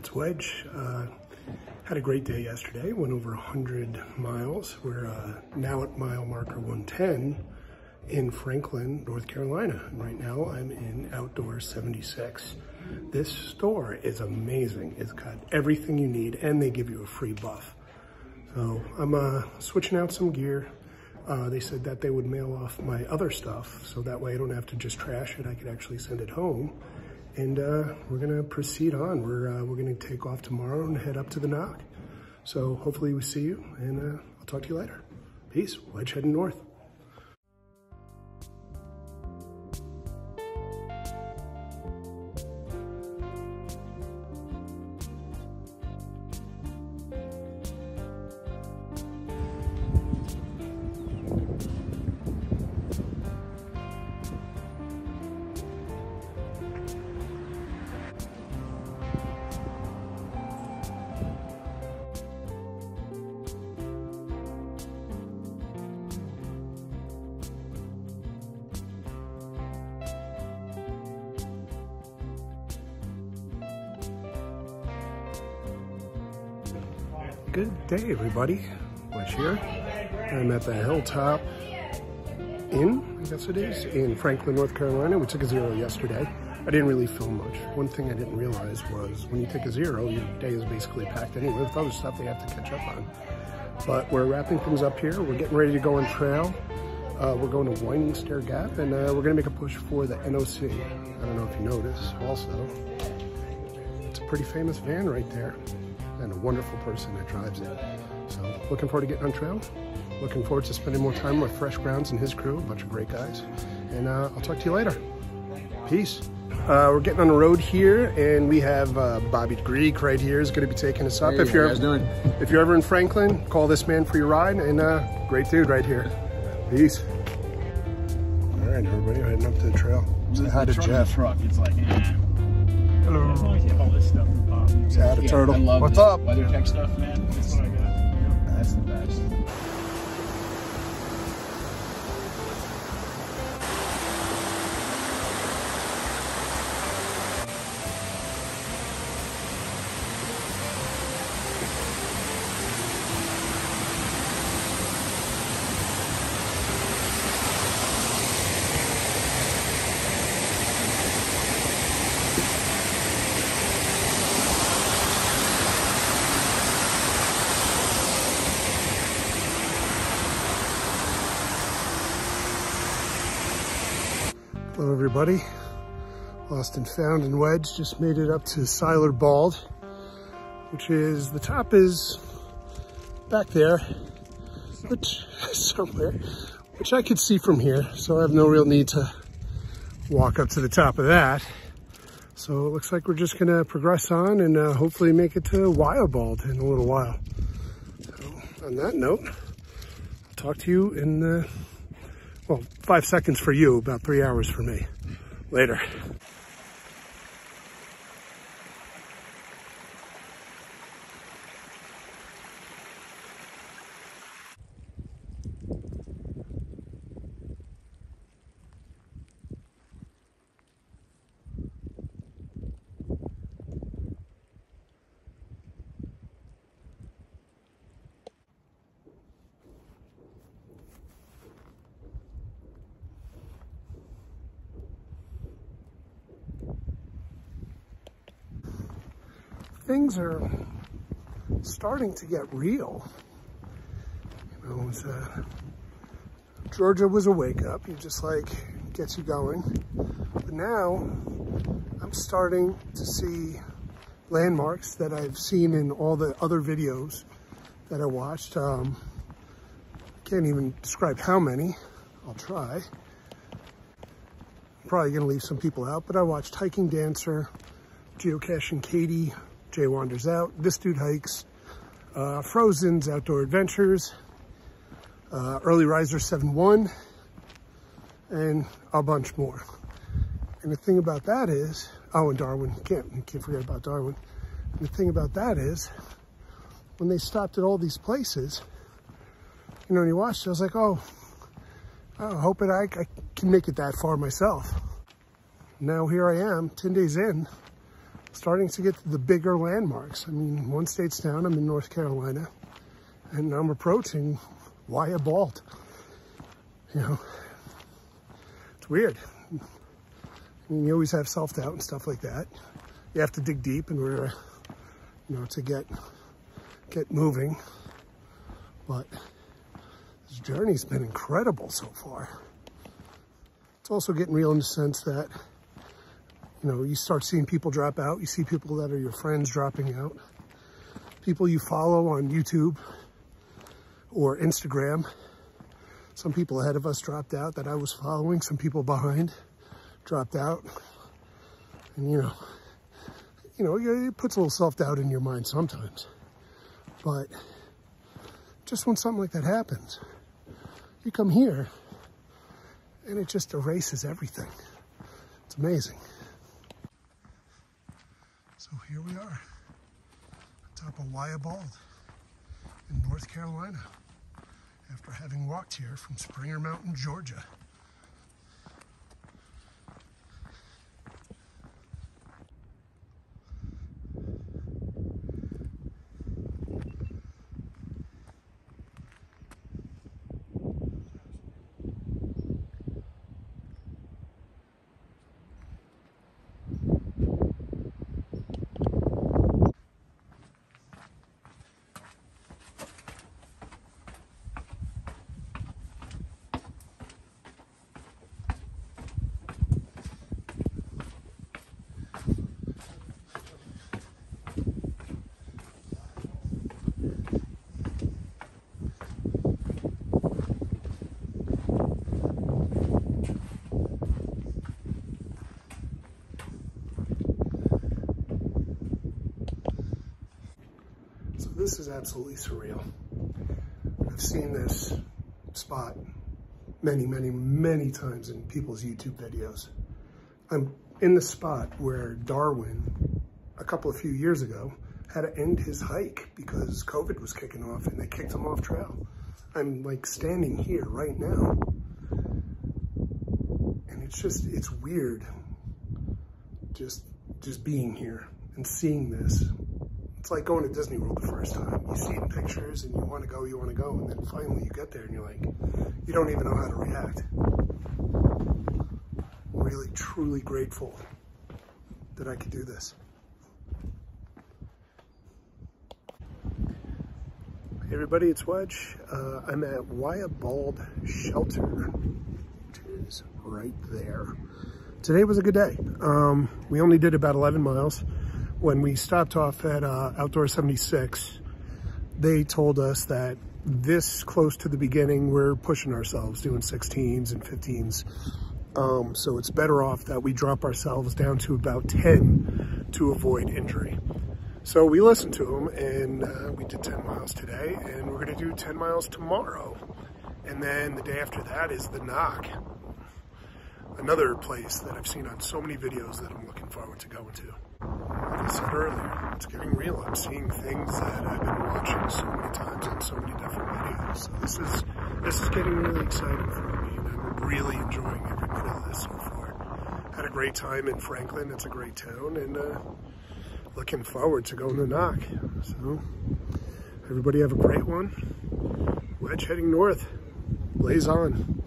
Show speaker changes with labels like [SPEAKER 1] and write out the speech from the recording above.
[SPEAKER 1] it's Wedge. Uh, had a great day yesterday, went over 100 miles. We're uh, now at mile marker 110 in Franklin, North Carolina. And right now I'm in Outdoor 76. This store is amazing. It's got everything you need and they give you a free buff. So I'm uh, switching out some gear. Uh, they said that they would mail off my other stuff so that way I don't have to just trash it. I could actually send it home and uh, we're gonna proceed on. We're uh, we're gonna take off tomorrow and head up to the NOC. So hopefully we see you, and uh, I'll talk to you later. Peace. Wedge heading north. Good day, everybody. Wedge here. I'm at the Hilltop Inn, I guess it is, in Franklin, North Carolina. We took a zero yesterday. I didn't really film much. One thing I didn't realize was when you take a zero, your day is basically packed anyway with other stuff they have to catch up on. But we're wrapping things up here. We're getting ready to go on trail. Uh, we're going to Winding Stair Gap, and uh, we're going to make a push for the NOC. I don't know if you notice also. It's a pretty famous van right there and a wonderful person that drives it. So looking forward to getting on trail. Looking forward to spending more time with Fresh Grounds and his crew, a bunch of great guys. And uh, I'll talk to you later. Peace. Uh, we're getting on the road here, and we have uh, Bobby Greek right here is going to be taking us up.
[SPEAKER 2] Hey,
[SPEAKER 1] if you're
[SPEAKER 2] how you guys doing?
[SPEAKER 1] if you're ever in Franklin, call this man for your ride. And uh, great dude right here. Peace. All right, everybody, heading up to the trail. Say hi to
[SPEAKER 2] Truck
[SPEAKER 1] Jeff.
[SPEAKER 2] Truck. It's like, eh.
[SPEAKER 1] Hello.
[SPEAKER 3] As long as you have all this stuff. Um,
[SPEAKER 1] Say hi to
[SPEAKER 2] Yeah,
[SPEAKER 1] Turtle.
[SPEAKER 2] I love
[SPEAKER 1] What's up?
[SPEAKER 2] Weather tech stuff, man.
[SPEAKER 3] that's what I got.
[SPEAKER 2] that's the best.
[SPEAKER 1] Hello, everybody. Lost and found and wedge just made it up to Siler Bald, which is the top is back there, which somewhere, which I could see from here. So I have no real need to walk up to the top of that. So it looks like we're just gonna progress on and uh, hopefully make it to Wayah Bald in a little while. So on that note, I'll talk to you in the well, five seconds for you, about three hours for me. Later. Things are starting to get real. You know, it's, uh, Georgia was a wake up. You just like gets you going. But now I'm starting to see landmarks that I've seen in all the other videos that I watched. Um, can't even describe how many. I'll try. probably to leave some people out, but I watched Hiking Dancer, Geocaching Katie, Jay Wanders Out, This Dude Hikes, uh, Frozen's Outdoor Adventures, uh, Early Riser 7-1, and a bunch more. And the thing about that is, oh, and Darwin, can't, can't forget about Darwin. And the thing about that is, when they stopped at all these places, you know, and you watched, I was like, oh, I hope it, I, I can make it that far myself. Now here I am, 10 days in, starting to get to the bigger landmarks. I mean, one state's down, I'm in North Carolina, and I'm approaching Wayah Bald. You know, it's weird. I mean, you always have self-doubt and stuff like that. You have to dig deep in order, you know, to get get moving. But this journey's been incredible so far. It's also getting real in the sense that, you know, you start seeing people drop out. You see people that are your friends dropping out. People you follow on YouTube or Instagram. Some people ahead of us dropped out that I was following. Some people behind dropped out. And, you know, you know, it puts a little self-doubt in your mind sometimes. But just when something like that happens, you come here and it just erases everything. It's amazing. So here we are, on top of Wayah Bald in North Carolina, after having walked here from Springer Mountain, Georgia. Absolutely surreal. I've seen this spot many, many, many times in people's YouTube videos. I'm in the spot where Darwin, a couple of few years ago, had to end his hike because COVID was kicking off and they kicked him off trail. I'm like standing here right now. And it's just, it's weird just, just being here and seeing this it's like going to Disney World the first time. You see it in pictures and you want to go, you want to go, and then finally you get there and you're like, you don't even know how to react. Really, truly grateful that I could do this. Hey everybody, it's Wedge. Uh, I'm at Wayah Bald Shelter, which is right there. Today was a good day. Um, we only did about 11 miles when we stopped off at uh, Outdoor 76, they told us that this close to the beginning, we're pushing ourselves, doing 16s and 15s. Um, so it's better off that we drop ourselves down to about 10 to avoid injury. So we listened to them and uh, we did 10 miles today and we're gonna do 10 miles tomorrow. And then the day after that is the NOC. Another place that I've seen on so many videos that I'm looking forward to going to I said earlier, it's getting real. I'm seeing things that I've been watching so many times on so many different videos. So this is this is getting really exciting for me, I'm really enjoying every minute of this so far. Had a great time in Franklin. It's a great town, and uh, looking forward to going to NOC. So everybody have a great one. Wedge heading north. Blaze on.